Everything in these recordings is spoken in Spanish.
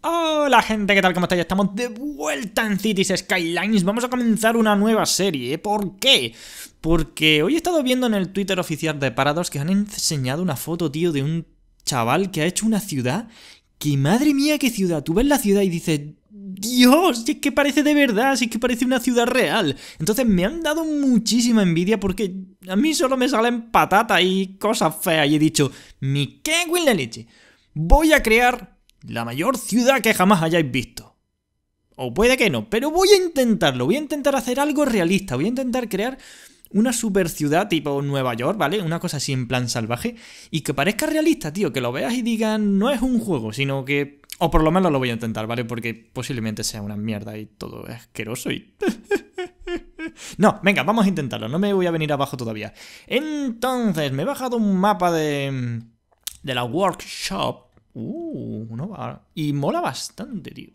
Hola gente, ¿qué tal? ¿Cómo estáis? Estamos de vuelta en Cities Skylines. Vamos a comenzar una nueva serie. ¿Por qué? Porque hoy he estado viendo en el Twitter oficial de Paradox que han enseñado una foto, tío, de un chaval que ha hecho una ciudad. Que madre mía, qué ciudad. Tú ves la ciudad y dices, Dios, es que parece de verdad, es que parece una ciudad real. Entonces me han dado muchísima envidia porque a mí solo me salen patatas y cosas feas. Y he dicho, mi qué la leche. Voy a crear la mayor ciudad que jamás hayáis visto. O puede que no, pero voy a intentarlo, voy a intentar hacer algo realista, voy a intentar crear una super ciudad tipo Nueva York, ¿vale? Una cosa así en plan salvaje y que parezca realista, tío, que lo veas y digan no es un juego, sino que... O por lo menos lo voy a intentar, ¿vale? Porque posiblemente sea una mierda y todo es asqueroso y... no, venga, vamos a intentarlo, no me voy a venir abajo todavía. Entonces, me he bajado un mapa de... de la workshop Uh. Y mola bastante, tío.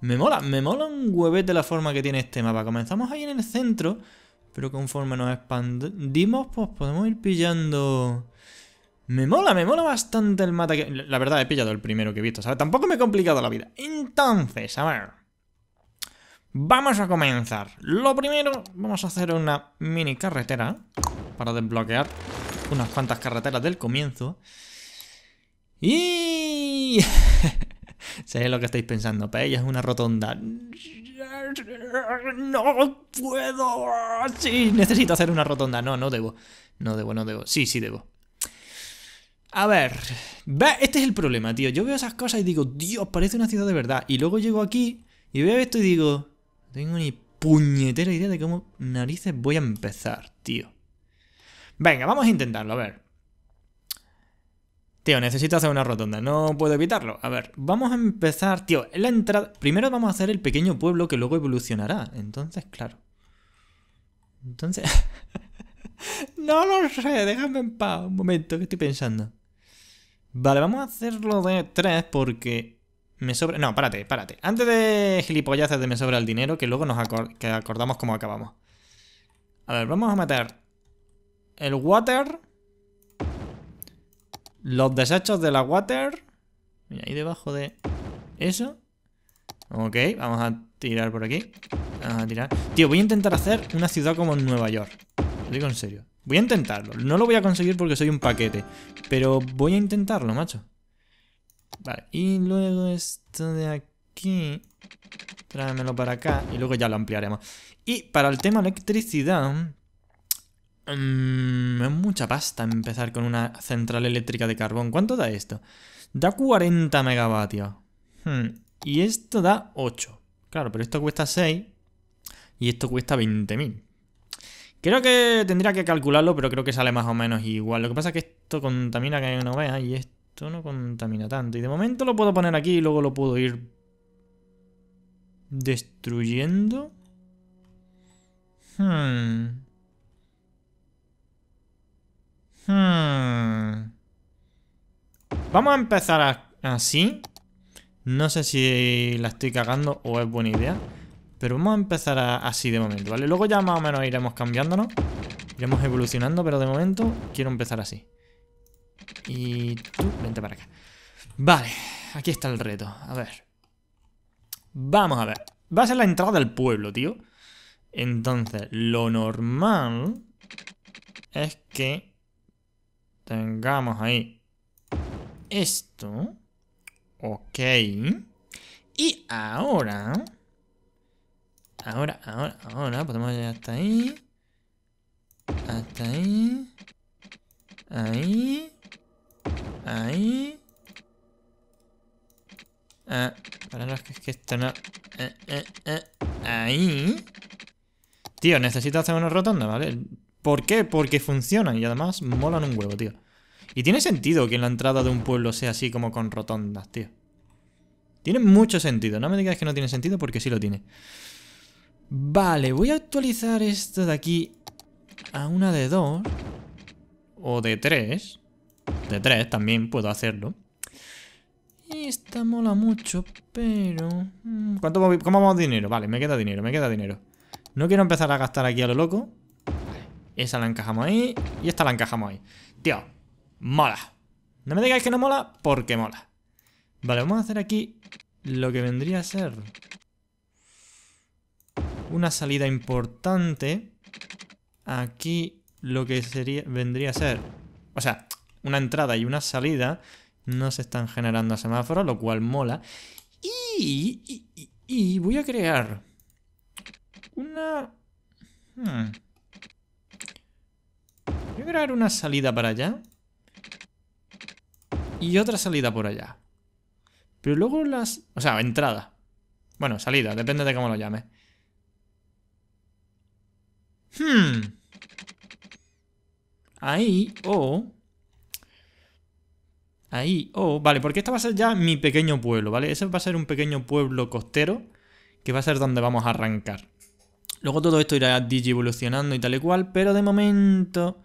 Me mola, me mola un huevete la forma que tiene este mapa. Comenzamos ahí en el centro, pero conforme nos expandimos, pues podemos ir pillando... Me mola, me mola bastante el mapa. Que... La verdad, he pillado el primero que he visto, ¿sabes? Tampoco me he complicado la vida. Entonces, a ver... Vamos a comenzar. Lo primero, vamos a hacer una mini carretera para desbloquear unas cuantas carreteras del comienzo. Y... sé lo que estáis pensando, pero ella es una rotonda. No puedo. Sí, necesito hacer una rotonda. No, no debo. No debo, no debo. Sí, sí debo. A ver. Este es el problema, tío. Yo veo esas cosas y digo, Dios, parece una ciudad de verdad. Y luego llego aquí y veo esto y digo, tengo ni puñetera idea de cómo narices voy a empezar, tío. Venga, vamos a intentarlo, a ver. Tío, necesito hacer una rotonda, no puedo evitarlo. A ver, vamos a empezar, tío, la entrada... Primero vamos a hacer el pequeño pueblo que luego evolucionará. Entonces, claro. Entonces... no lo sé, déjame en paz un momento, que estoy pensando. Vale, vamos a hacerlo de tres porque me sobra... No, párate, párate. Antes de gilipollas de me sobra el dinero, que luego nos acordamos cómo acabamos. A ver, vamos a meter el water los desechos de la water. Mira, ahí debajo de eso. Ok, vamos a tirar por aquí. Vamos a tirar. Tío, voy a intentar hacer una ciudad como Nueva York. Lo digo en serio. Voy a intentarlo. No lo voy a conseguir porque soy un paquete. Pero voy a intentarlo, macho. Vale, y luego esto de aquí. Tráemelo para acá y luego ya lo ampliaremos. Y para el tema electricidad, Mmm, es mucha pasta empezar con una central eléctrica de carbón. ¿Cuánto da esto? Da 40 megavatios. Hmm, y esto da 8. Claro, pero esto cuesta 6 y esto cuesta 20.000. Creo que tendría que calcularlo, pero creo que sale más o menos igual. Lo que pasa es que esto contamina que no vea y esto no contamina tanto. Y de momento lo puedo poner aquí y luego lo puedo ir destruyendo. Hmm. Hmm. Vamos a empezar así. No sé si la estoy cagando o es buena idea. Pero vamos a empezar así de momento, ¿vale? Luego ya más o menos iremos cambiándonos. Iremos evolucionando, pero de momento quiero empezar así. Y tú, vente para acá. Vale, aquí está el reto. A ver. Vamos a ver. Va a ser la entrada del pueblo, tío. Entonces, lo normal es que tengamos ahí esto. Ok. Y ahora... Ahora, ahora, ahora podemos llegar hasta ahí. Hasta ahí. Ahí. Ahí. Ah, para los que es que esto no... Eh, eh, eh. Ahí. Tío, necesito hacer una rotonda, ¿vale? ¿Por qué? Porque funcionan y además molan un huevo, tío. Y tiene sentido que en la entrada de un pueblo sea así como con rotondas, tío. Tiene mucho sentido. No me digáis que no tiene sentido porque sí lo tiene. Vale, voy a actualizar esto de aquí a una de dos. O de tres. De tres también puedo hacerlo. Esta mola mucho, pero... Mm, ¿Cuánto, ¿Cómo vamos dinero? Vale, me queda dinero, me queda dinero. No quiero empezar a gastar aquí a lo loco. Esa la encajamos ahí y esta la encajamos ahí. Tío, mola. No me digáis que no mola porque mola. Vale, vamos a hacer aquí lo que vendría a ser una salida importante. Aquí lo que sería, vendría a ser, o sea, una entrada y una salida no se están generando semáforos, lo cual mola. Y, y, voy a crear una... Hmm. Voy a crear una salida para allá. Y otra salida por allá. Pero luego las... O sea, entrada. Bueno, salida, depende de cómo lo llame. Hmm. Ahí, o... Ahí, o... vale, porque esta va a ser ya mi pequeño pueblo, ¿vale? Ese va a ser un pequeño pueblo costero que va a ser donde vamos a arrancar. Luego todo esto irá digi evolucionando y tal y cual, pero de momento,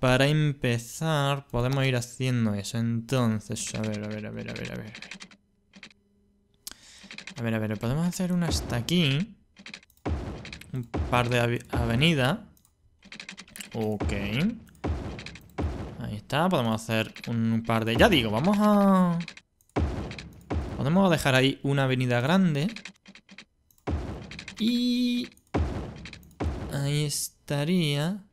para empezar, podemos ir haciendo eso. Entonces, a ver, a ver, a ver, a ver, a ver. A ver, a ver, podemos hacer una hasta aquí. Un par de avenidas. Ok. Ahí está, podemos hacer un par de... Ya digo, vamos a... Podemos dejar ahí una avenida grande. Y... Ahí estaría...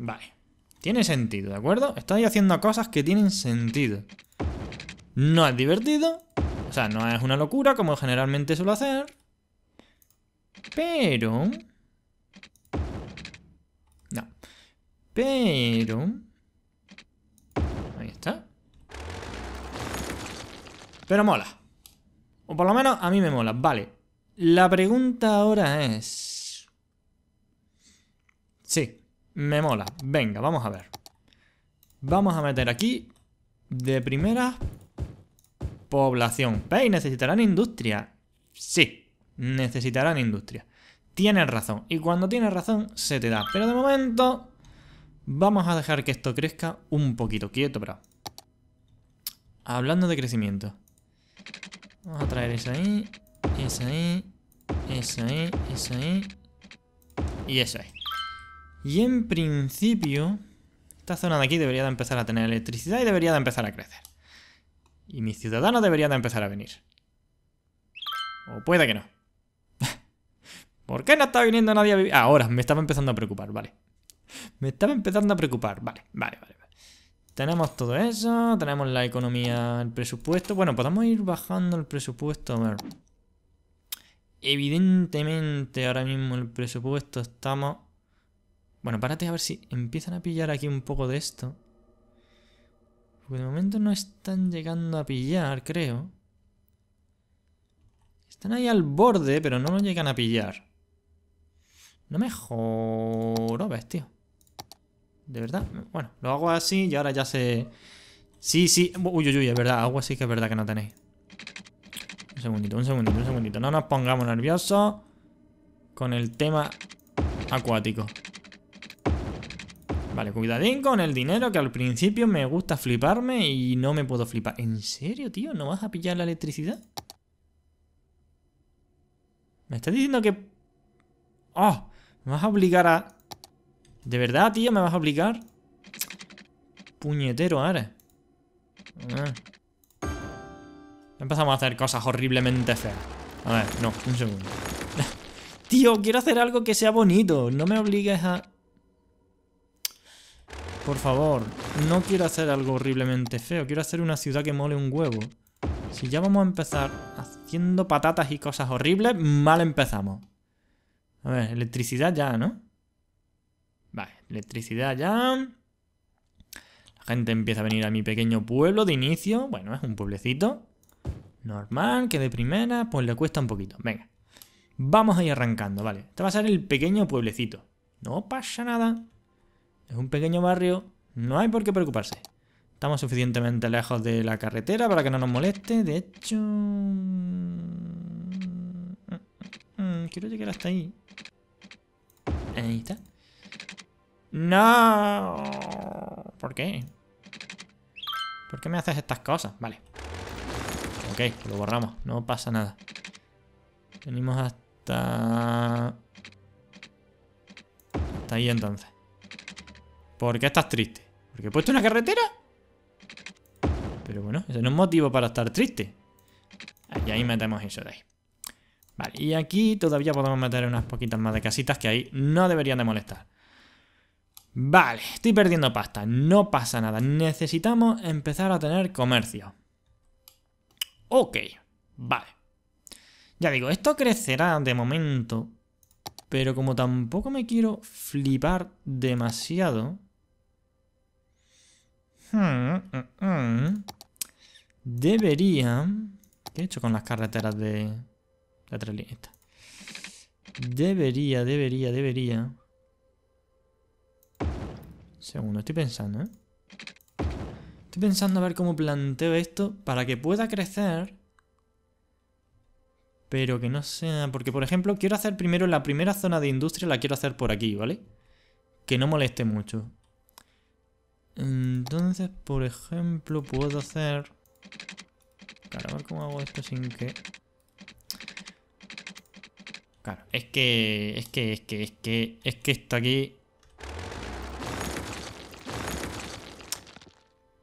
Vale. Tiene sentido, ¿de acuerdo? Estoy haciendo cosas que tienen sentido. No es divertido. O sea, no es una locura como generalmente suelo hacer. Pero... No. Pero... Ahí está. Pero mola. O por lo menos a mí me mola. Vale. La pregunta ahora es... Sí, me mola. Venga, vamos a ver. Vamos a meter aquí de primera población. ¿Veis? Necesitarán industria. Sí, necesitarán industria. Tienes razón. Y cuando tienes razón, se te da. Pero de momento, vamos a dejar que esto crezca un poquito. Quieto, pero... Hablando de crecimiento. Vamos a traer eso ahí. Eso ahí. Eso ahí. Eso ahí. Y eso ahí. Y en principio... Esta zona de aquí debería de empezar a tener electricidad y debería de empezar a crecer. Y mis ciudadanos deberían de empezar a venir. O puede que no. ¿Por qué no está viniendo nadie a vivir? ahora, me estaba empezando a preocupar, vale. Me estaba empezando a preocupar, vale, vale, vale. Tenemos todo eso, tenemos la economía, el presupuesto. Bueno, podemos ir bajando el presupuesto, a ver. Evidentemente, ahora mismo el presupuesto estamos... Bueno, párate a ver si empiezan a pillar aquí un poco de esto. Porque de momento no están llegando a pillar, creo. Están ahí al borde, pero no lo llegan a pillar. No me ves, tío. De verdad. Bueno, lo hago así y ahora ya se... Sí, sí. Uy, uy, uy, es verdad. Agua sí que es verdad que no tenéis. Un segundito, un segundito, un segundito. No nos pongamos nerviosos con el tema acuático. Vale, cuidadín con el dinero que al principio me gusta fliparme y no me puedo flipar. ¿En serio, tío? ¿No vas a pillar la electricidad? ¿Me estás diciendo que... ¡Oh! ¿Me vas a obligar a...? ¿De verdad, tío? ¿Me vas a obligar? Puñetero ahora. Empezamos a hacer cosas horriblemente feas. A ver, no, un segundo. tío, quiero hacer algo que sea bonito. No me obligues a... Por favor, no quiero hacer algo horriblemente feo. Quiero hacer una ciudad que mole un huevo. Si ya vamos a empezar haciendo patatas y cosas horribles, mal empezamos. A ver, electricidad ya, ¿no? Vale, electricidad ya. La gente empieza a venir a mi pequeño pueblo de inicio. Bueno, es un pueblecito. Normal, que de primera, pues le cuesta un poquito. Venga. Vamos a ir arrancando, vale. Este va a ser el pequeño pueblecito. No pasa nada. Es un pequeño barrio. No hay por qué preocuparse. Estamos suficientemente lejos de la carretera para que no nos moleste. De hecho... Mm, mm, mm, quiero llegar hasta ahí. Ahí está. ¡No! ¿Por qué? ¿Por qué me haces estas cosas? Vale. Ok, lo borramos. No pasa nada. Venimos hasta... Hasta ahí entonces. ¿Por qué estás triste? ¿Porque he puesto una carretera? Pero bueno, ese no es motivo para estar triste. Y ahí metemos eso de ahí. Vale, y aquí todavía podemos meter unas poquitas más de casitas que ahí no deberían de molestar. Vale, estoy perdiendo pasta, no pasa nada. Necesitamos empezar a tener comercio. Ok, vale. Ya digo, esto crecerá de momento, pero como tampoco me quiero flipar demasiado... Hmm, hmm, hmm, debería... ¿Qué he hecho con las carreteras de, de tres Debería, debería, debería... Segundo, estoy pensando, ¿eh? Estoy pensando a ver cómo planteo esto para que pueda crecer pero que no sea... Porque, por ejemplo, quiero hacer primero la primera zona de industria, la quiero hacer por aquí, ¿vale? Que no moleste mucho. Entonces, por ejemplo, puedo hacer... Claro, a ver cómo hago esto sin que... Claro, es que... Es que, es que, es que... Es que esto aquí...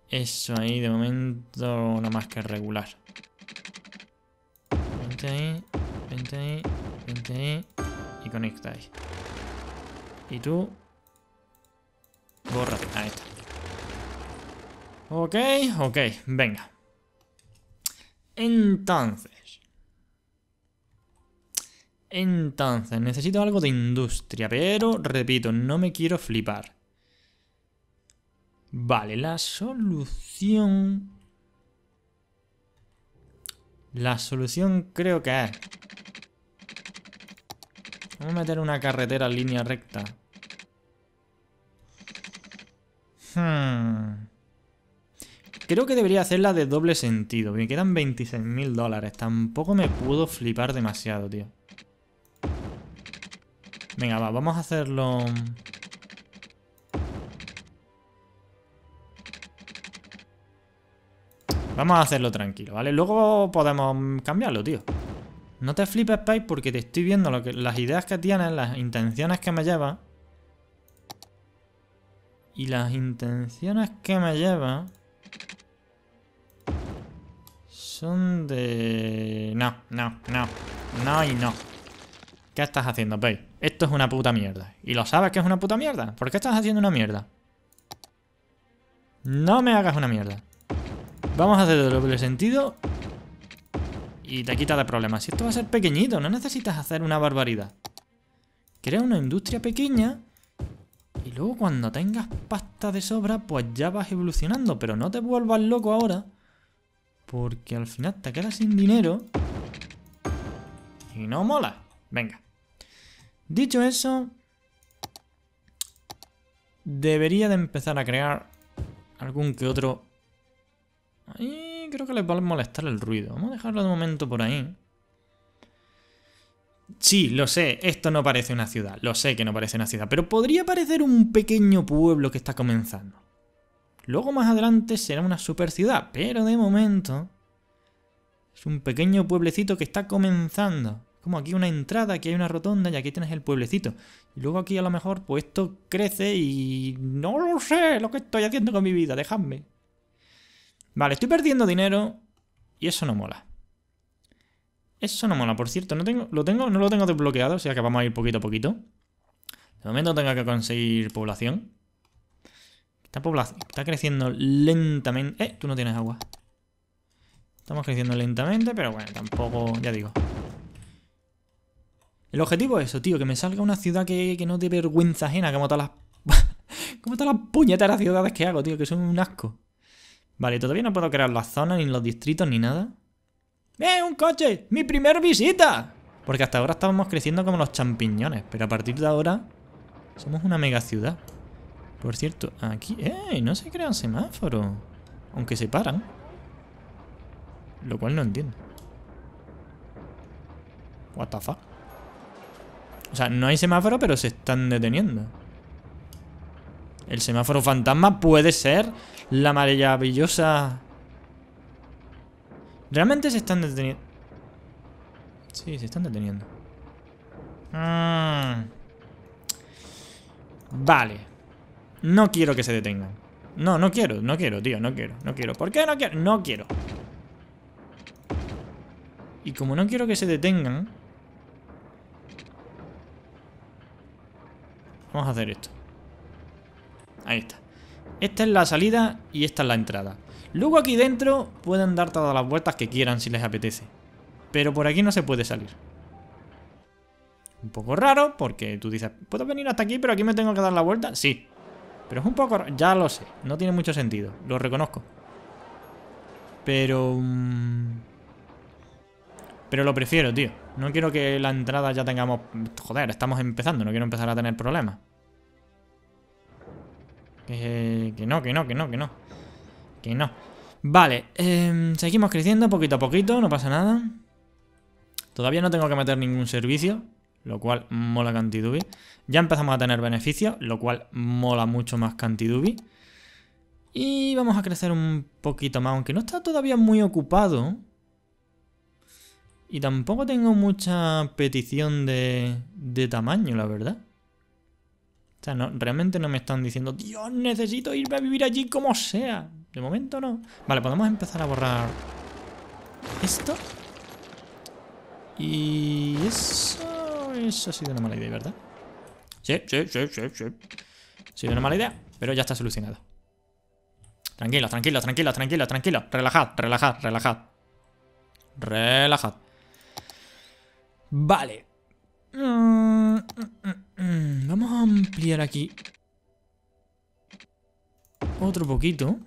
Eso ahí, de momento, nada más que regular. Vente ahí, vente ahí, vente ahí y conecta ahí. Y tú... Ok, ok, venga. Entonces... Entonces, necesito algo de industria, pero, repito, no me quiero flipar. Vale, la solución la solución creo que es... Vamos a meter una carretera en línea recta. Hmm. Creo que debería hacerla de doble sentido. Me quedan 26.000 dólares. Tampoco me puedo flipar demasiado, tío. Venga, va, vamos a hacerlo... Vamos a hacerlo tranquilo, ¿vale? Luego podemos cambiarlo, tío. No te flipes, Pai, porque te estoy viendo las ideas que tienes, las intenciones que me lleva. Y las intenciones que me lleva... Son de... No, no, no. No y no. ¿Qué estás haciendo, Pai? Esto es una puta mierda. ¿Y lo sabes que es una puta mierda? ¿Por qué estás haciendo una mierda? No me hagas una mierda. Vamos a hacer de doble sentido. Y te quita de problemas. Si esto va a ser pequeñito, no necesitas hacer una barbaridad. Crea una industria pequeña. Y luego cuando tengas pasta de sobra, pues ya vas evolucionando. Pero no te vuelvas loco ahora. Porque al final te quedas sin dinero. Y no mola. Venga. Dicho eso... Debería de empezar a crear algún que otro Ahí creo que les va a molestar el ruido. Vamos a dejarlo de momento por ahí. Sí, lo sé, esto no parece una ciudad. Lo sé que no parece una ciudad, pero podría parecer un pequeño pueblo que está comenzando. Luego más adelante será una super ciudad, pero de momento es un pequeño pueblecito que está comenzando. Como aquí una entrada, aquí hay una rotonda y aquí tienes el pueblecito. Y luego aquí a lo mejor pues esto crece y no lo sé lo que estoy haciendo con mi vida, dejadme. Vale, estoy perdiendo dinero y eso no mola. Eso no mola, por cierto, no tengo, lo tengo, no lo tengo desbloqueado, o sea que vamos a ir poquito a poquito. De momento tengo que conseguir población. Esta población está creciendo lentamente. Eh, tú no tienes agua. Estamos creciendo lentamente, pero bueno, tampoco, ya digo. El objetivo es eso, tío, que me salga una ciudad que, que no dé vergüenza ajena, como todas las... como todas las puñeteras ciudades que hago, tío, que son un asco. Vale, todavía no puedo crear las zonas, ni los distritos, ni nada. ¡Eh, un coche! ¡Mi primer visita! Porque hasta ahora estábamos creciendo como los champiñones. Pero a partir de ahora somos una mega ciudad. Por cierto, aquí... ¡Eh! No se crean semáforos. Aunque se paran. Lo cual no entiendo. What the fuck? O sea, no hay semáforo, pero se están deteniendo. El semáforo fantasma puede ser la maravillosa... Realmente se están deteniendo. Sí, se están deteniendo. Mm. Vale. No quiero que se detengan. No, no quiero, no quiero, tío, no quiero, no quiero. ¿Por qué no quiero? No quiero. Y como no quiero que se detengan... Vamos a hacer esto. Ahí está. Esta es la salida y esta es la entrada. Luego aquí dentro pueden dar todas las vueltas que quieran si les apetece. Pero por aquí no se puede salir. Un poco raro porque tú dices, ¿puedo venir hasta aquí pero aquí me tengo que dar la vuelta? Sí. Pero es un poco... Ya lo sé. No tiene mucho sentido. Lo reconozco. Pero... Mm, pero lo prefiero, tío. No quiero que la entrada ya tengamos... Joder, estamos empezando. No quiero empezar a tener problemas. Que, no, que no, que no, que no. Que no. Vale, em, seguimos creciendo poquito a poquito, no pasa nada. Todavía no tengo que meter ningún servicio, lo cual mola Cantidubi. Ya empezamos a tener beneficios, lo cual mola mucho más Cantidubi. Y vamos a crecer un poquito más, aunque no está todavía muy ocupado. Y tampoco tengo mucha petición de, de tamaño, la verdad. O sea, no, realmente no me están diciendo, Dios, necesito irme a vivir allí como sea. De momento no. Vale, podemos empezar a borrar esto. Y eso... Eso ha sido una mala idea, ¿verdad? Sí, sí, sí, sí, sí. Ha sido una mala idea, pero ya está solucionado. Tranquilos, tranquilos, tranquilos, tranquilos, tranquilos. Relajad, relajad, relajad. Relajad. Vale. Mm, mm, mm, Vamos a ampliar aquí. Otro poquito.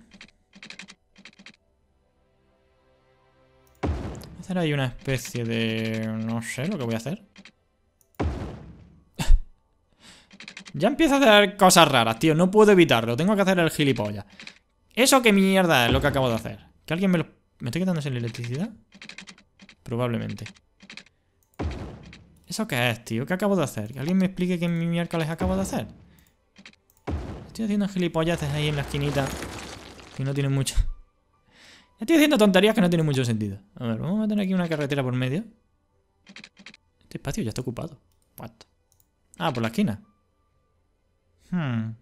Hacer ahí una especie de... No sé lo que voy a hacer. Ya empiezo a hacer cosas raras, tío. No puedo evitarlo. Tengo que hacer el gilipollas. ¿Eso qué mierda es lo que acabo de hacer? ¿Que alguien me lo... ¿Me estoy quedando sin electricidad? Probablemente. ¿Eso qué es, tío? ¿Qué acabo de hacer? ¿Que alguien me explique qué mi miércoles acabo de hacer? Estoy haciendo gilipollas ahí en la esquinita. Que no tienen mucho... Estoy haciendo tonterías que no tienen mucho sentido. A ver, vamos a tener aquí una carretera por medio. Este espacio ya está ocupado. What? Ah, por la esquina. Hmm.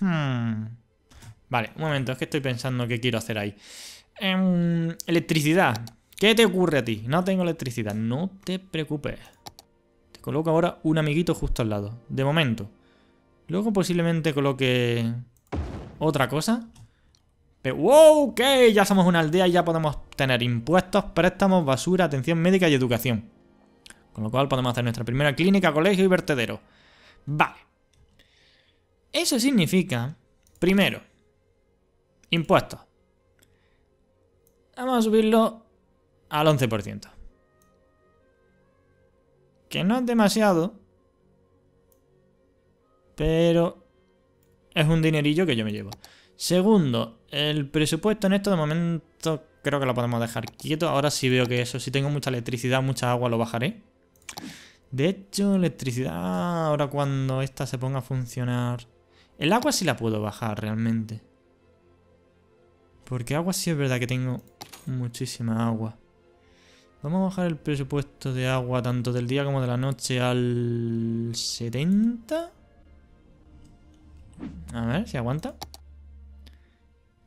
Hmm. Vale, un momento, es que estoy pensando qué quiero hacer ahí. Em, electricidad. ¿Qué te ocurre a ti? No tengo electricidad. No te preocupes. Te coloco ahora un amiguito justo al lado. De momento. Luego posiblemente coloque otra cosa. Pero, ¡Wow! Ok, ya somos una aldea y ya podemos tener impuestos, préstamos, basura, atención médica y educación. Con lo cual podemos hacer nuestra primera clínica, colegio y vertedero. Vale. Eso significa, primero, impuestos. Vamos a subirlo al 11%. Que no es demasiado, pero es un dinerillo que yo me llevo. Segundo, el presupuesto en esto de momento creo que lo podemos dejar quieto. Ahora sí veo que eso, si tengo mucha electricidad, mucha agua, lo bajaré. De hecho, electricidad, ahora cuando esta se ponga a funcionar... El agua sí la puedo bajar realmente. Porque agua sí es verdad que tengo muchísima agua. Vamos a bajar el presupuesto de agua tanto del día como de la noche al 70. A ver si aguanta.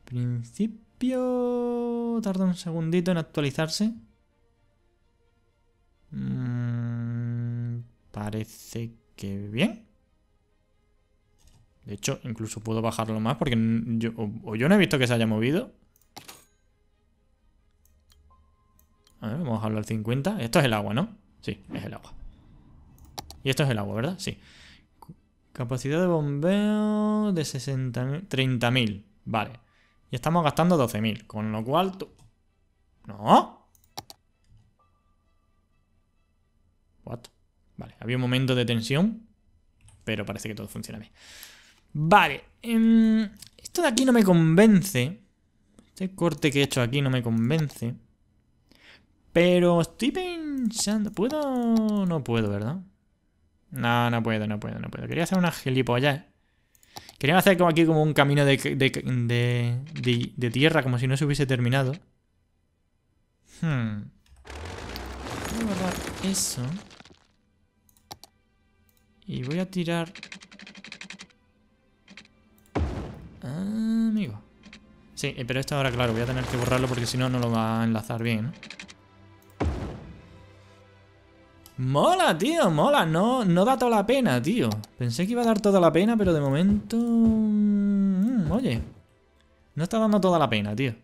Principio... Tarda un segundito en actualizarse. Mm, parece que bien. De hecho, incluso puedo bajarlo más porque yo, o, yo no he visto que se haya movido. A ver, vamos a bajarlo al 50. Esto es el agua, ¿no? Sí, es el agua. Y esto es el agua, ¿verdad? Sí. Capacidad de bombeo de 60.000... 30.000. Vale. Y estamos gastando 12.000. Con lo cual... ¿No? What? Vale, había un momento de tensión. Pero parece que todo funciona bien. Vale. Em, esto de aquí no me convence. Este corte que he hecho aquí no me convence. Pero estoy pensando... ¿Puedo? No puedo, ¿verdad? No, no puedo, no puedo, no puedo. Quería hacer una gilipollas. Quería hacer como aquí como un camino de, de, de, tierra, como si no se hubiese terminado. Hmm. Voy a borrar eso. Y voy a tirar... Ah, amigo. Sí, eh, pero esto ahora, claro, voy a tener que borrarlo porque si no, no lo va a enlazar bien. Mola, tío, mola. No, no da toda la pena, tío. Pensé que iba a dar toda la pena, pero de momento... Mm, oye. No está dando toda la pena, tío.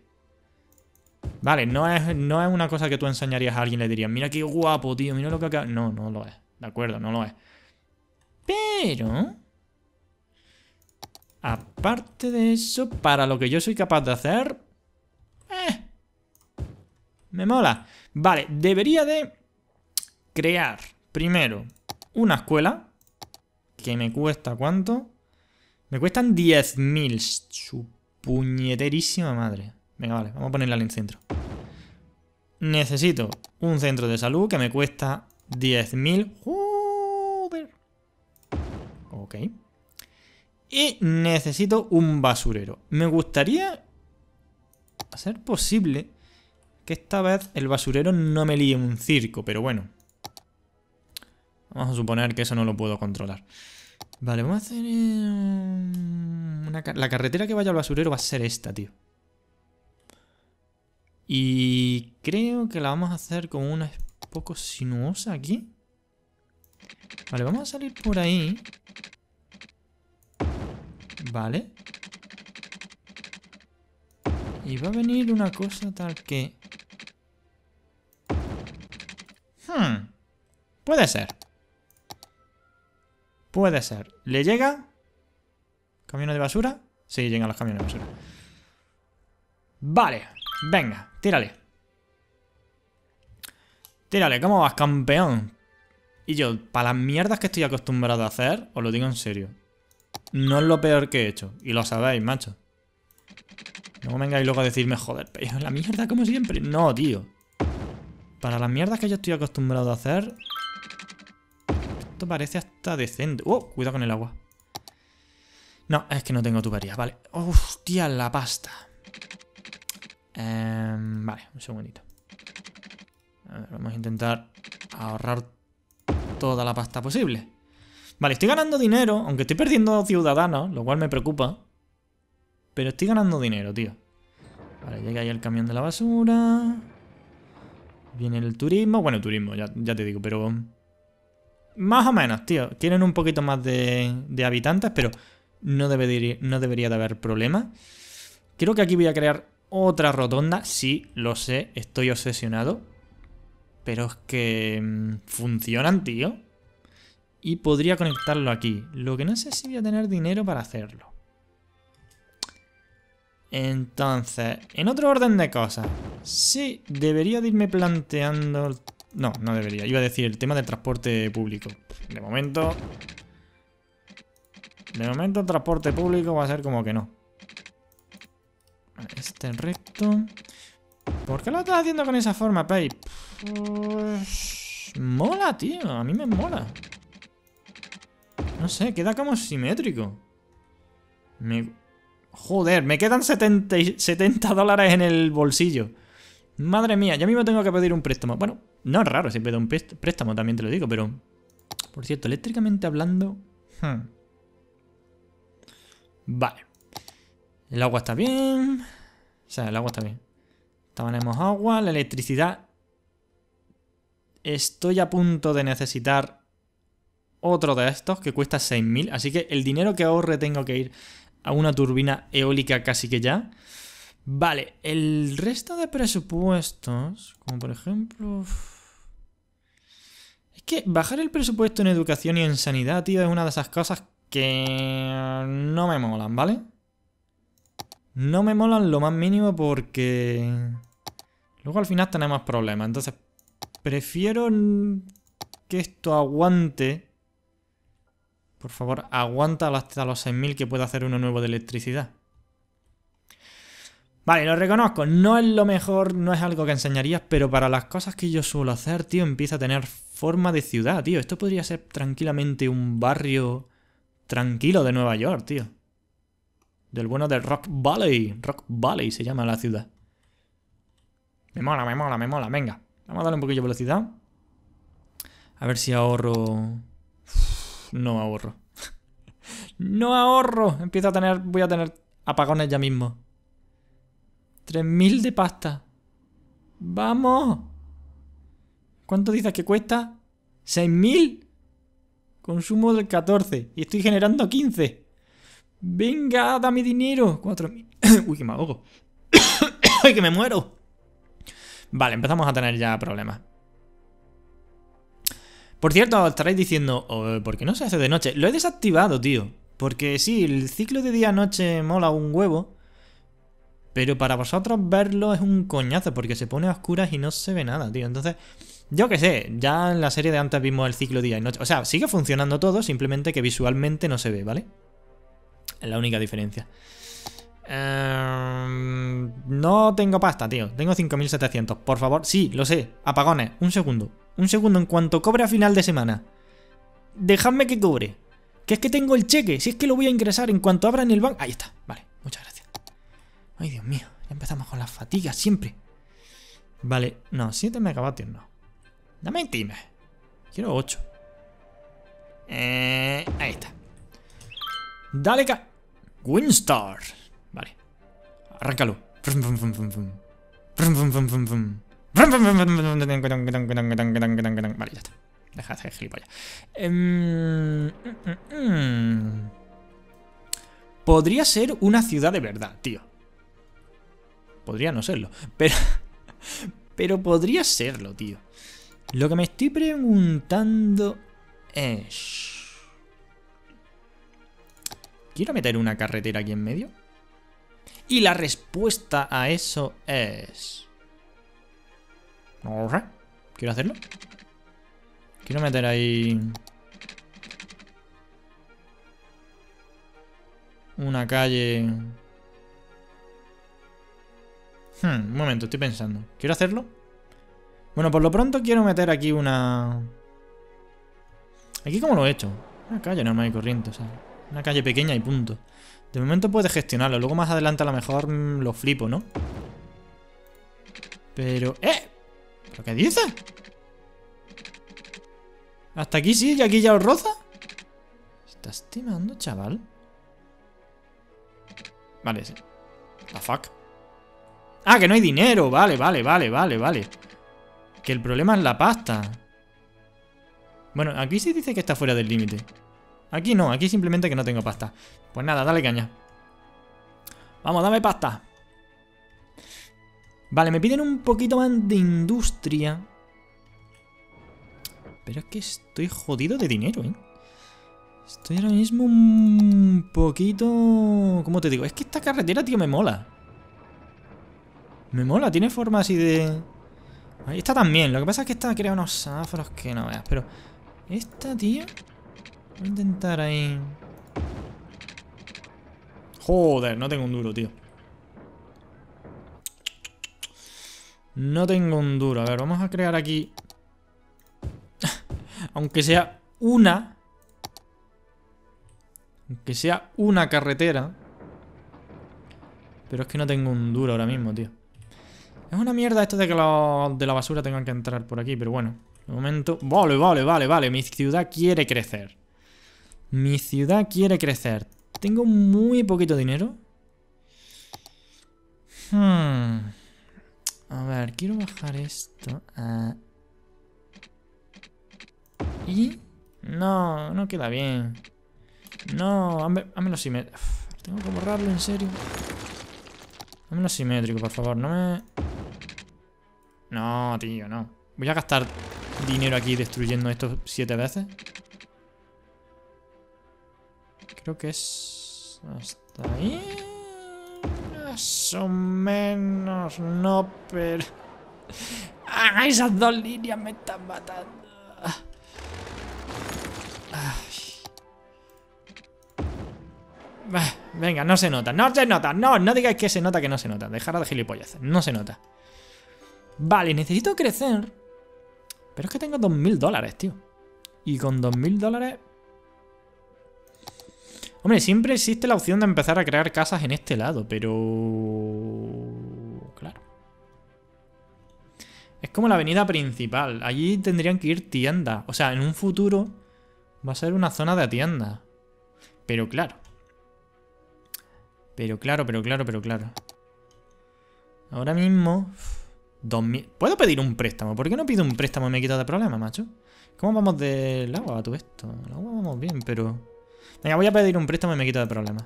Vale, no es, no es una cosa que tú enseñarías a alguien y le dirías, mira qué guapo, tío, mira lo que acaba... No, no lo es. De acuerdo, no lo es. Pero... Aparte de eso, para lo que yo soy capaz de hacer... Eh, me mola. Vale, debería de crear primero una escuela. Que me cuesta ¿cuánto? Me cuestan 10.000. Su puñeterísima madre. Venga, vale, vamos a ponerla en el centro. Necesito un centro de salud que me cuesta 10.000. Joder. Ok. Y necesito un basurero. Me gustaría hacer posible que esta vez el basurero no me líe un circo, pero bueno. Vamos a suponer que eso no lo puedo controlar. Vale, vamos a hacer... Eh, la carretera que vaya al basurero va a ser esta, tío. Y creo que la vamos a hacer como una poco sinuosa aquí. Vale, vamos a salir por ahí. Vale. Y va a venir una cosa tal que... Hmm. Puede ser. Puede ser. ¿Le llega? ¿Camiones de basura? Sí, llegan los camiones de basura. Vale. Venga, tírale. Tírale, ¿cómo vas, campeón? Y yo, para las mierdas que estoy acostumbrado a hacer, os lo digo en serio. No es lo peor que he hecho. Y lo sabéis, macho. No vengáis luego a decirme, joder, pero la mierda como siempre. No, tío. Para las mierdas que yo estoy acostumbrado a hacer, esto parece hasta decente. ¡Oh! Cuidado con el agua. No, es que no tengo tuberías, vale. ¡Hostia, la pasta! Em, vale, un segundito. A ver, vamos a intentar ahorrar toda la pasta posible. Vale, estoy ganando dinero, aunque estoy perdiendo ciudadanos, lo cual me preocupa. Pero estoy ganando dinero, tío. Vale, llega ahí el camión de la basura. Viene el turismo. Bueno, turismo, ya, te digo, pero... Más o menos, tío. Tienen un poquito más de, habitantes, pero no, no debería de haber problema. Creo que aquí voy a crear otra rotonda. Sí, lo sé, estoy obsesionado. Pero es que... Mm, funcionan, tío. Y podría conectarlo aquí. Lo que no sé si voy a tener dinero para hacerlo. Entonces, en otro orden de cosas. Sí, debería de irme planteando no, no debería. Iba a decir el tema del transporte público. De momento... De momento el transporte público va a ser como que no. Este recto. ¿Por qué lo estás haciendo con esa forma, Pei? Pues... Mola, tío. A mí me mola. No sé, queda como simétrico. Me... Joder, me quedan 70, 70 dólares en el bolsillo. Madre mía, ya mismo tengo que pedir un préstamo. Bueno, no es raro si pido un préstamo, también te lo digo, pero... Por cierto, eléctricamente hablando... Hmm. Vale. El agua está bien. O sea, el agua está bien. Tenemos agua, la electricidad. Estoy a punto de necesitar otro de estos que cuesta 6.000. Así que el dinero que ahorre tengo que ir a una turbina eólica casi que ya. Vale, el resto de presupuestos, como por ejemplo... Es que bajar el presupuesto en educación y en sanidad, tío, es una de esas cosas que no me molan, ¿vale? No me molan lo más mínimo porque... Luego al final tenemos problemas, entonces prefiero que esto aguante. Por favor, aguanta hasta los 6.000 que pueda hacer uno nuevo de electricidad. Vale, lo reconozco, no es lo mejor, no es algo que enseñarías, pero para las cosas que yo suelo hacer, tío, empieza a tener forma de ciudad, tío. Esto podría ser tranquilamente un barrio tranquilo de Nueva York, tío. Del bueno de Rock Valley. Rock Valley se llama la ciudad. Me mola, me mola, me mola. Venga, vamos a darle un poquillo de velocidad. A ver si ahorro... no ahorro. no ahorro. Empiezo a tener... Voy a tener apagones ya mismo. 3.000 de pasta. ¡Vamos! ¿Cuánto dices que cuesta? ¿6.000? Consumo del 14 y estoy generando 15. Venga, dame dinero. 4.000. Uy, que me ahogo. Uy, que me muero. Vale, empezamos a tener ya problemas. Por cierto, estaréis diciendo, oh, ¿por qué no se hace de noche? Lo he desactivado, tío. Porque sí, el ciclo de día-noche mola un huevo. Pero para vosotros verlo es un coñazo, porque se pone a oscuras y no se ve nada, tío. Entonces, yo qué sé, ya en la serie de antes vimos el ciclo día y noche. O sea, sigue funcionando todo, simplemente que visualmente no se ve, ¿vale? Es la única diferencia. Em, no tengo pasta, tío. Tengo 5.700. Por favor, sí, lo sé. Apagones. Un segundo. Un segundo en cuanto cobre a final de semana. Dejadme que cobre. Que es que tengo el cheque. Si es que lo voy a ingresar en cuanto abra en el banco. Ahí está. Vale, muchas gracias. Ay, Dios mío. Ya empezamos con las fatigas siempre. Vale, no, 7 megavatios no. Dame time. Quiero 8. Eh, ahí está. Dale ca... Winstar. Vale. Arráncalo. Vale, ya está. Deja de hacer gilipollas. Em, mm, mm, mm. Podría ser una ciudad de verdad, tío. Podría no serlo. Pero. Pero podría serlo, tío. Lo que me estoy preguntando es... ¿Quiero meter una carretera aquí en medio? Y la respuesta a eso es... ¿Quiero hacerlo? Quiero meter ahí... Una calle... Hmm, un momento, estoy pensando. ¿Quiero hacerlo? Bueno, por lo pronto quiero meter aquí una... ¿Aquí cómo lo he hecho? Una calle normal y corriente, o sea... Una calle pequeña y punto. De momento puedes gestionarlo. Luego más adelante a lo mejor mm, lo flipo, ¿no? Pero... ¡Eh! ¿Pero qué dices? ¿Hasta aquí sí? ¿Y aquí ya os roza? ¿Estás timando, chaval? Vale, sí. La fuck. Ah, que no hay dinero. Vale, vale, vale, vale, vale. Que el problema es la pasta. Bueno, aquí sí dice que está fuera del límite. Aquí no, aquí simplemente que no tengo pasta. Pues nada, dale caña. Vamos, dame pasta. Vale, me piden un poquito más de industria. Pero es que estoy jodido de dinero, ¿eh? Estoy ahora mismo un poquito... ¿Cómo te digo? Es que esta carretera, tío, me mola. Me mola, tiene forma así de... Está también. Lo que pasa es que esta crea unos semáforos que no veas. Pero esta, tío... Voy a intentar ahí... Joder, no tengo un duro, tío. No tengo un duro. A ver, vamos a crear aquí... Aunque sea una... Aunque sea una carretera. Pero es que no tengo un duro ahora mismo, tío. Es una mierda esto de que los de la basura tengan que entrar por aquí, pero bueno. De momento... Vale, vale, vale, vale. Mi ciudad quiere crecer. Mi ciudad quiere crecer. Tengo muy poquito dinero. Hmm. A ver, quiero bajar esto. ¿Y? No, no queda bien. No, hámelo simétrico. Tengo que borrarlo, en serio. Hámelo simétrico, por favor. No me... No, tío, no. Voy a gastar dinero aquí destruyendo esto siete veces. Creo que es... Hasta ahí... Más o menos, no, pero... ¡Ah, esas dos líneas me están matando! Venga, no se nota, no se nota, no, no digáis que se nota que no se nota, dejar de gilipollas, no se nota. Vale, necesito crecer. Pero es que tengo 2.000 dólares, tío. Y con 2.000 dólares... Hombre, siempre existe la opción de empezar a crear casas en este lado, pero... Claro. Es como la avenida principal. Allí tendrían que ir tiendas. O sea, en un futuro va a ser una zona de tiendas. Pero claro. Pero claro, pero claro, pero claro. Ahora mismo... 2000... ¿Puedo pedir un préstamo? ¿Por qué no pido un préstamo y me quito de problemas, macho? ¿Cómo vamos del agua a todo esto? El agua vamos bien, pero... Venga, voy a pedir un préstamo y me quito de problemas.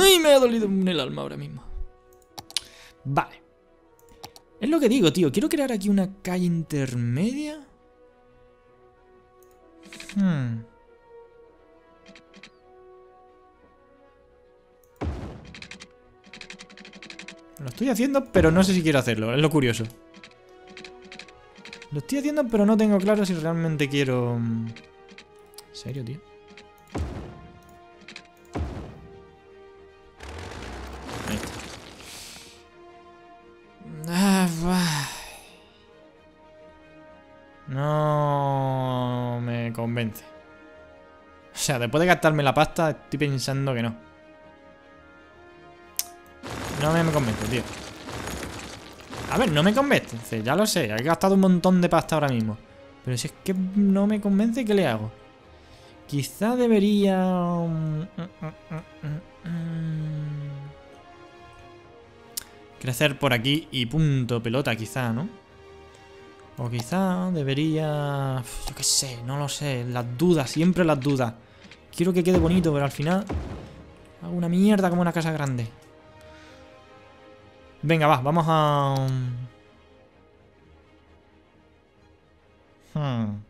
¡Ay! Me ha dolido en el alma ahora mismo. Vale. Es lo que digo, tío. Quiero crear aquí una calle intermedia. Hmm. Lo estoy haciendo, pero no sé si quiero hacerlo. Es lo curioso. Lo estoy haciendo, pero no tengo claro si realmente quiero... ¿En serio, tío? O sea, después de gastarme la pasta, estoy pensando que no. No me, convence, tío. A ver, no me convence, ya lo sé. He gastado un montón de pasta ahora mismo. Pero si es que no me convence, ¿qué le hago? Quizá debería... Mm, mm, mm, Crecer por aquí y punto pelota, quizá, ¿no? O quizá debería... Yo qué sé, no lo sé. Las dudas, siempre las dudas. Quiero que quede bonito, pero al final... Hago una mierda como una casa grande. Venga, va, vamos a... Hmm.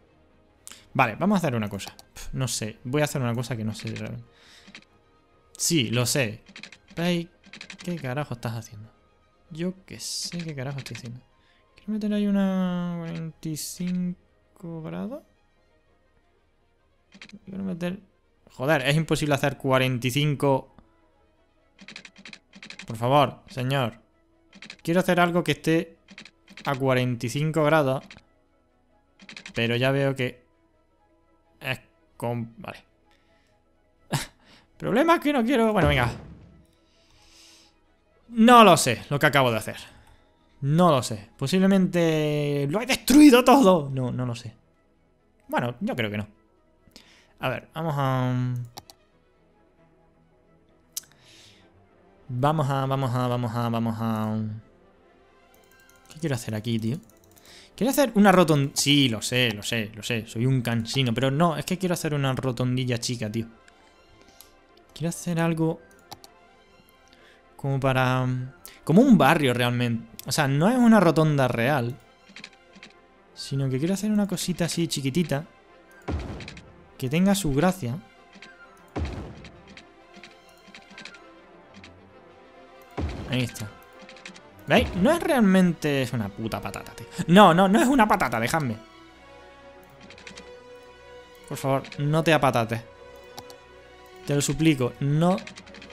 Vale, vamos a hacer una cosa. No sé, voy a hacer una cosa que no sé. Sí, lo sé. ¿Qué carajo estás haciendo? Yo qué sé qué carajo estoy haciendo. Quiero meter ahí una 45 grados. Quiero meter... Joder, es imposible hacer 45... Por favor, señor. Quiero hacer algo que esté a 45 grados. Pero ya veo que... Es con... Vale. Problema que no quiero... Bueno, venga. No lo sé, lo que acabo de hacer. No lo sé. Posiblemente... ¡Lo he destruido todo! No, no lo sé. Bueno, yo creo que no. A ver, vamos a... Vamos a, vamos a, vamos a, vamos a... ¿Qué quiero hacer aquí, tío? Quiero hacer una rotondilla... Sí, lo sé, lo sé, lo sé. Soy un cansino. Pero no, es que quiero hacer una rotondilla chica, tío. Quiero hacer algo... Como para... Como un barrio, realmente. O sea, no es una rotonda real. Sino que quiero hacer una cosita así chiquitita. Que tenga su gracia. Ahí está. ¿Veis? No es realmente... Es una puta patata, tío. No, no, no es una patata, dejadme. Por favor, no te apatates. Te lo suplico, no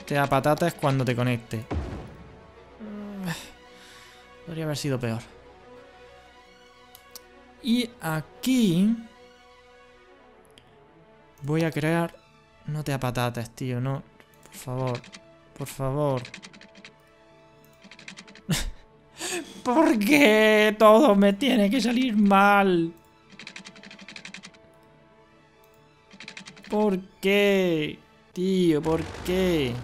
te apatates cuando te conecte. Podría haber sido peor. Y aquí... Voy a crear... No te apatates, tío, no. Por favor, por favor. ¿Por qué todo me tiene que salir mal? ¿Por qué? Tío, ¿por qué?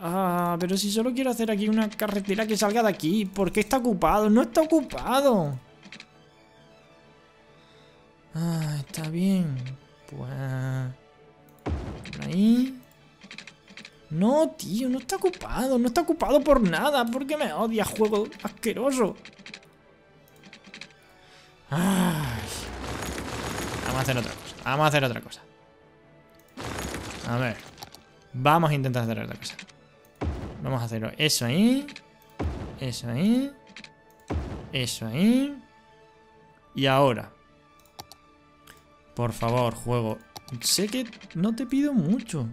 Ah, pero si solo quiero hacer aquí una carretera que salga de aquí. ¿Por qué está ocupado? No está ocupado. Ah, está bien. Pues... Ahí... No, tío, no está ocupado. No está ocupado por nada. ¿Por qué me odia, juego asqueroso? Vamos a hacer otra cosa. Vamos a hacer otra cosa. A ver. Vamos a intentar hacer otra cosa. Vamos a hacerlo. Eso ahí. Eso ahí. Eso ahí. Y ahora. Por favor, juego. Sé que no te pido mucho.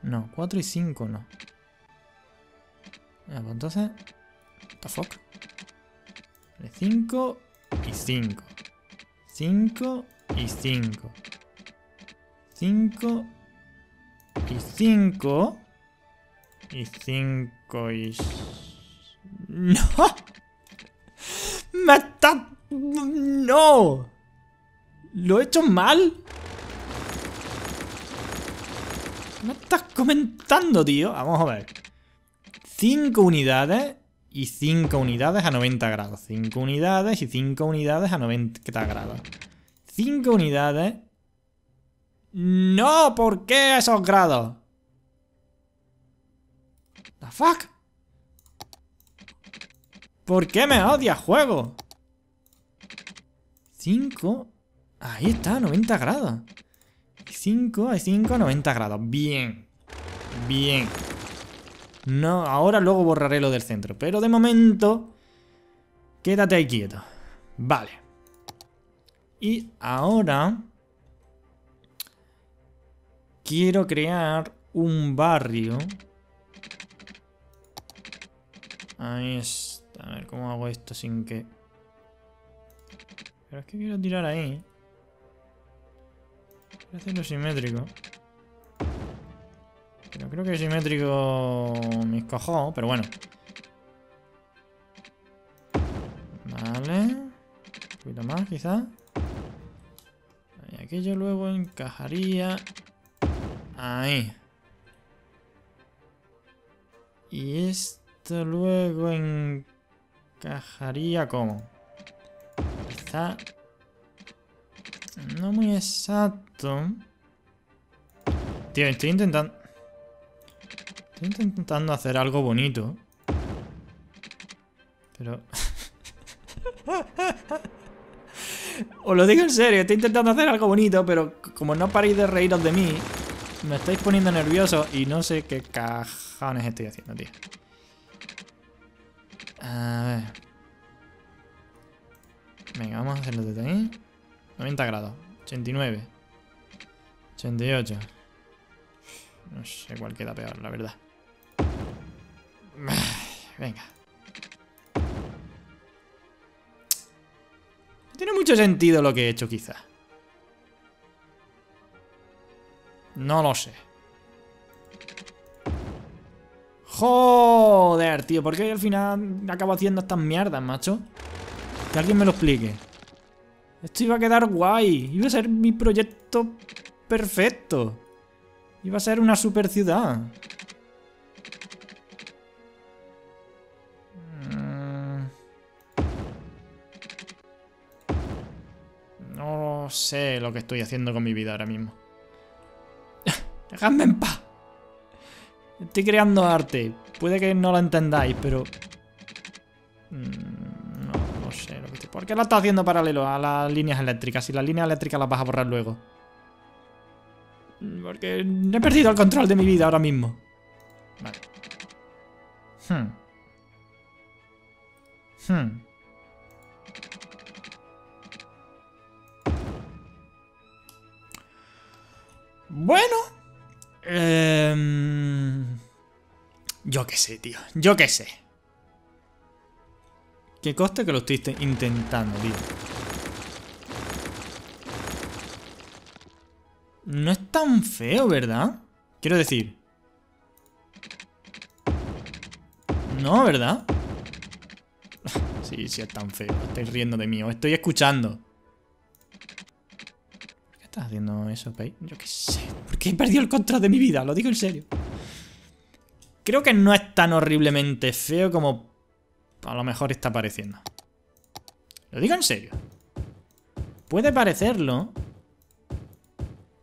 No, 4 y 5 no. Pues entonces... What the fuck? 5 y 5. 5 y 5. 5 y 5. Y 5 y... ¡No! ¡Me está... ¡No! ¿Lo he hecho mal? ¿Qué me estás comentando, tío? Vamos a ver. 5 unidades y 5 unidades a 90 grados. 5 unidades y 5 unidades a 90 grados. 5 unidades. ¡No! ¿Por qué esos grados? ¿The fuck? ¿Por qué me odia juego? 5. Ahí está, 90 grados. 5 hay 5 90 grados. Bien. Bien. No, ahora luego borraré lo del centro. Pero de momento, quédate ahí quieto. Vale. Y ahora... Quiero crear un barrio. Ahí está. A ver, ¿cómo hago esto sin que...? Pero es que quiero tirar ahí. Quiero hacerlo simétrico. Pero creo que es simétrico mis cojones, pero bueno. Vale. Un poquito más, quizá. Y aquello luego encajaría... Ahí. Y esto luego encajaría como... Quizá... No muy exacto. Tío, estoy intentando... Estoy intentando hacer algo bonito. Pero... Os lo digo en serio, estoy intentando hacer algo bonito, pero como no paréis de reíros de mí, me estáis poniendo nervioso y no sé qué cajones estoy haciendo, tío. A ver. Venga, vamos a hacerlo desde ahí. 90 grados. 89. 88. No sé cuál queda peor, la verdad. Venga. tiene mucho sentido lo que he hecho, quizá. No lo sé. Joder, tío. ¿Por qué al final acabo haciendo estas mierdas, macho? Que alguien me lo explique. Esto iba a quedar guay. Iba a ser mi proyecto perfecto. Iba a ser una super ciudad. No sé lo que estoy haciendo con mi vida ahora mismo. Dejadme en paz. Estoy creando arte. Puede que no lo entendáis, pero... Mm, ¿Por qué lo estás haciendo paralelo a las líneas eléctricas? Si las líneas eléctricas las vas a borrar luego. Porque he perdido el control de mi vida ahora mismo. Vale. Hmm. Hmm. Bueno. Eh, yo qué sé, tío. Yo qué sé. ¿Qué coste que lo estoy intentando, tío? No es tan feo, ¿verdad? Quiero decir... No, ¿verdad? sí, sí es tan feo. Estoy riendo de mí. O estoy escuchando estás haciendo eso, Pei? Yo qué sé. ¿Por qué he perdido el control de mi vida? Lo digo en serio. Creo que no es tan horriblemente feo como a lo mejor está pareciendo. Lo digo en serio. Puede parecerlo.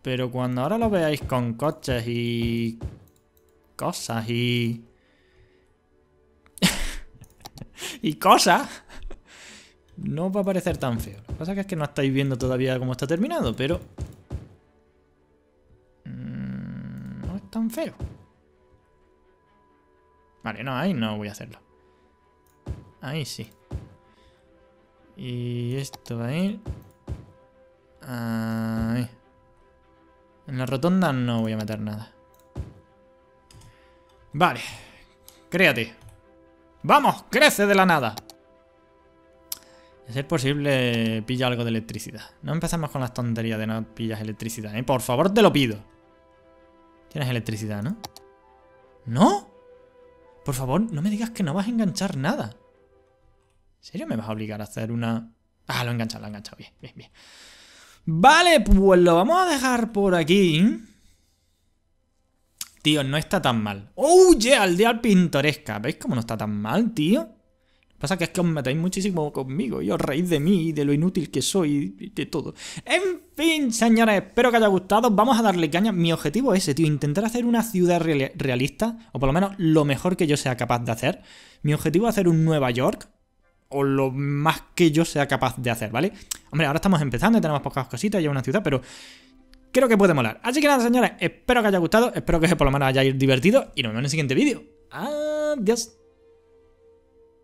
Pero cuando ahora lo veáis con coches y... Cosas y... y cosas no va a parecer tan feo. Lo que pasa es que no estáis viendo todavía cómo está terminado, pero... Mm, no es tan feo. Vale, no, ahí no voy a hacerlo. Ahí sí. Y esto va a ir... Ahí. En la rotonda no voy a meter nada. Vale. Créate. ¡Vamos! ¡Crece de la nada! De ser posible, pilla algo de electricidad. No empezamos con las tonterías de no pillas electricidad, ¿eh? Por favor, te lo pido. Tienes electricidad, ¿no? ¿No? Por favor, no me digas que no vas a enganchar nada. ¿En serio me vas a obligar a hacer una...? Ah, lo he enganchado, lo he enganchado. Bien, bien, bien. Vale, pues lo vamos a dejar por aquí. Tío, no está tan mal. ¡Oh, yeah! Aldea pintoresca. ¿Veis cómo no está tan mal, tío? Pasa que es que os metéis muchísimo conmigo y os reís de mí y de lo inútil que soy y de todo. En fin, señores, espero que haya gustado. Vamos a darle caña. Mi objetivo es ese, tío, intentar hacer una ciudad realista, o por lo menos lo mejor que yo sea capaz de hacer. Mi objetivo es hacer un Nueva York, o lo más que yo sea capaz de hacer, ¿vale? Hombre, ahora estamos empezando y tenemos pocas cositas, ya una ciudad, pero creo que puede molar. Así que nada, señores, espero que haya gustado, espero que por lo menos hayáis divertido y nos vemos en el siguiente vídeo. Adiós.